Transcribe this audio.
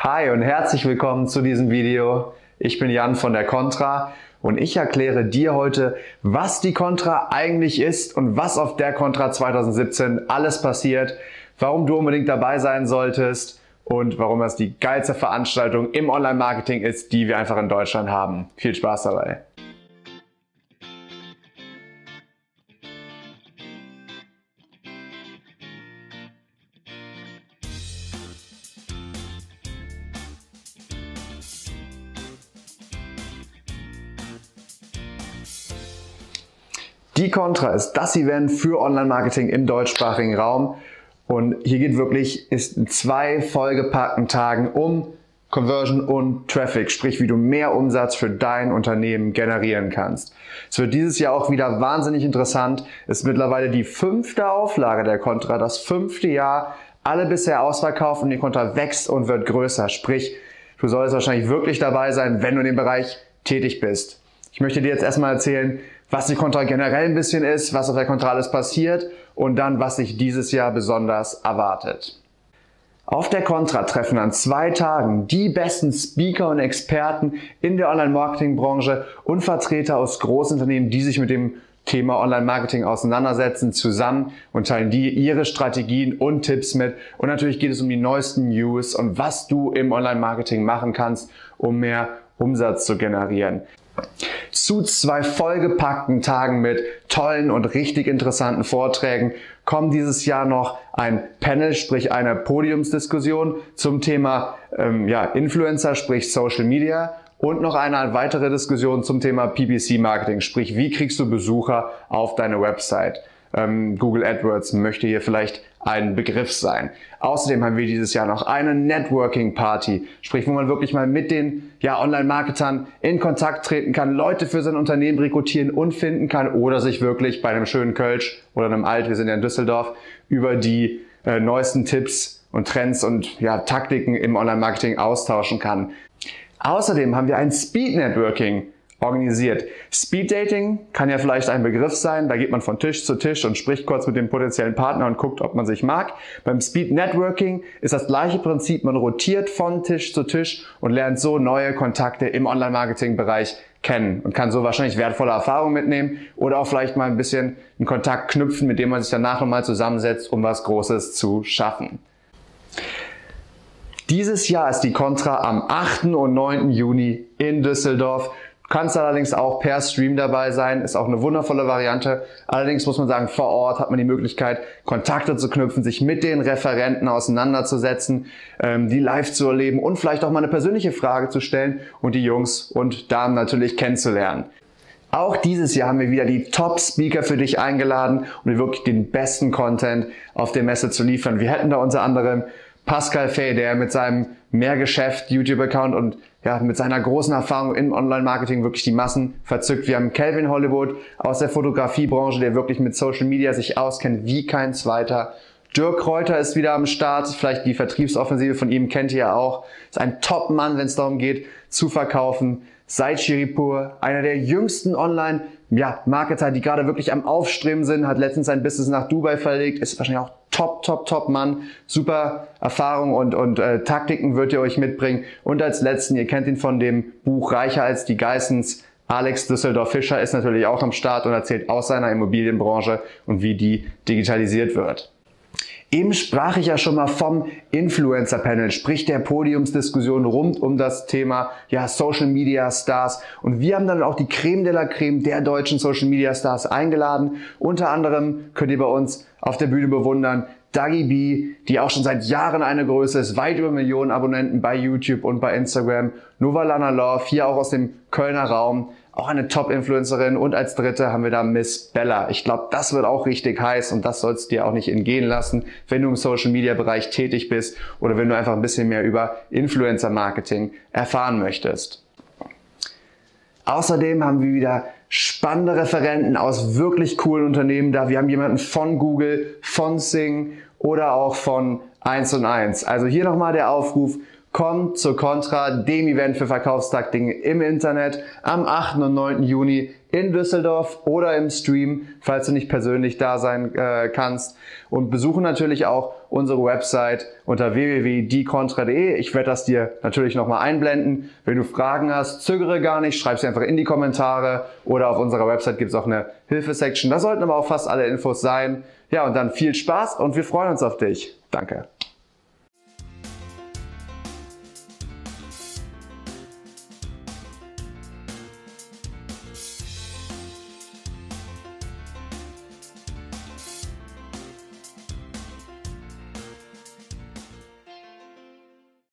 Hi und herzlich willkommen zu diesem Video. Ich bin Jan von der Contra und ich erkläre dir heute, was die Contra eigentlich ist und was auf der Contra 2017 alles passiert, warum du unbedingt dabei sein solltest und warum das die geilste Veranstaltung im Online-Marketing ist, die wir einfach in Deutschland haben. Viel Spaß dabei! Die Contra ist das Event für Online-Marketing im deutschsprachigen Raum. Und hier geht wirklich, ist in zwei vollgepackten Tagen um Conversion und Traffic, sprich wie du mehr Umsatz für dein Unternehmen generieren kannst. Es wird dieses Jahr auch wieder wahnsinnig interessant. Es ist mittlerweile die fünfte Auflage der Contra, das fünfte Jahr. Alle bisher ausverkauft und die Contra wächst und wird größer. Sprich, du solltest wahrscheinlich wirklich dabei sein, wenn du in dem Bereich tätig bist. Ich möchte dir jetzt erstmal erzählen, was die Contra generell ein bisschen ist, was auf der Contra alles passiert und dann, was sich dieses Jahr besonders erwartet. Auf der Contra treffen an zwei Tagen die besten Speaker und Experten in der Online-Marketing-Branche und Vertreter aus Großunternehmen, die sich mit dem Thema Online-Marketing auseinandersetzen, zusammen und teilen die ihre Strategien und Tipps mit. Und natürlich geht es um die neuesten News und was du im Online-Marketing machen kannst, um mehr Umsatz zu generieren zu zwei vollgepackten Tagen mit tollen und richtig interessanten Vorträgen kommt dieses Jahr noch ein Panel, sprich eine Podiumsdiskussion zum Thema ähm, ja, Influencer, sprich Social Media und noch eine weitere Diskussion zum Thema PPC Marketing, sprich wie kriegst du Besucher auf deine Website. Ähm, Google AdWords möchte hier vielleicht ein Begriff sein. Außerdem haben wir dieses Jahr noch eine Networking Party, sprich, wo man wirklich mal mit den ja, Online-Marketern in Kontakt treten kann, Leute für sein Unternehmen rekrutieren und finden kann oder sich wirklich bei einem schönen Kölsch oder einem Alt, wir sind ja in Düsseldorf, über die äh, neuesten Tipps und Trends und ja, Taktiken im Online-Marketing austauschen kann. Außerdem haben wir ein Speed Networking organisiert. Speed Dating kann ja vielleicht ein Begriff sein. Da geht man von Tisch zu Tisch und spricht kurz mit dem potenziellen Partner und guckt, ob man sich mag. Beim Speed Networking ist das gleiche Prinzip. Man rotiert von Tisch zu Tisch und lernt so neue Kontakte im Online-Marketing-Bereich kennen und kann so wahrscheinlich wertvolle Erfahrungen mitnehmen oder auch vielleicht mal ein bisschen einen Kontakt knüpfen, mit dem man sich danach nochmal zusammensetzt, um was Großes zu schaffen. Dieses Jahr ist die Contra am 8. und 9. Juni in Düsseldorf. Kannst allerdings auch per Stream dabei sein, ist auch eine wundervolle Variante. Allerdings muss man sagen, vor Ort hat man die Möglichkeit, Kontakte zu knüpfen, sich mit den Referenten auseinanderzusetzen, ähm, die live zu erleben und vielleicht auch mal eine persönliche Frage zu stellen und die Jungs und Damen natürlich kennenzulernen. Auch dieses Jahr haben wir wieder die Top-Speaker für dich eingeladen, um wirklich den besten Content auf der Messe zu liefern. Wir hätten da unter anderem Pascal Fay, der mit seinem Mehrgeschäft YouTube-Account und ja, mit seiner großen Erfahrung im Online-Marketing wirklich die Massen verzückt. Wir haben Calvin Hollywood aus der Fotografiebranche, der wirklich mit Social Media sich auskennt wie kein zweiter. Dirk Kräuter ist wieder am Start. Vielleicht die Vertriebsoffensive von ihm kennt ihr ja auch. Ist ein Top-Mann, wenn es darum geht, zu verkaufen. Said Shiripur, einer der jüngsten Online- ja, Marketer, die gerade wirklich am Aufstreben sind, hat letztens sein Business nach Dubai verlegt, ist wahrscheinlich auch top, top, top Mann. Super Erfahrung und, und äh, Taktiken wird ihr euch mitbringen. Und als letzten, ihr kennt ihn von dem Buch Reicher als die Geissens, Alex Düsseldorf-Fischer ist natürlich auch am Start und erzählt aus seiner Immobilienbranche und wie die digitalisiert wird. Eben sprach ich ja schon mal vom Influencer-Panel, sprich der Podiumsdiskussion rund um das Thema ja, Social Media Stars. Und wir haben dann auch die Creme de la Creme der deutschen Social Media Stars eingeladen. Unter anderem könnt ihr bei uns auf der Bühne bewundern Dagi B, die auch schon seit Jahren eine Größe ist, weit über Millionen Abonnenten bei YouTube und bei Instagram. Nova Lana Love, hier auch aus dem Kölner Raum auch eine Top-Influencerin und als dritte haben wir da Miss Bella. Ich glaube, das wird auch richtig heiß und das sollst du dir auch nicht entgehen lassen, wenn du im Social-Media-Bereich tätig bist oder wenn du einfach ein bisschen mehr über Influencer-Marketing erfahren möchtest. Außerdem haben wir wieder spannende Referenten aus wirklich coolen Unternehmen da. Wir haben jemanden von Google, von Sing oder auch von 1 und 1. Also hier nochmal der Aufruf, Komm zur Contra, dem Event für Verkaufstaktiken im Internet am 8. und 9. Juni in Düsseldorf oder im Stream, falls du nicht persönlich da sein äh, kannst. Und besuche natürlich auch unsere Website unter www.diecontra.de. Ich werde das dir natürlich nochmal einblenden. Wenn du Fragen hast, zögere gar nicht, schreib sie einfach in die Kommentare oder auf unserer Website gibt es auch eine Hilfesection. Da sollten aber auch fast alle Infos sein. Ja, und dann viel Spaß und wir freuen uns auf dich. Danke.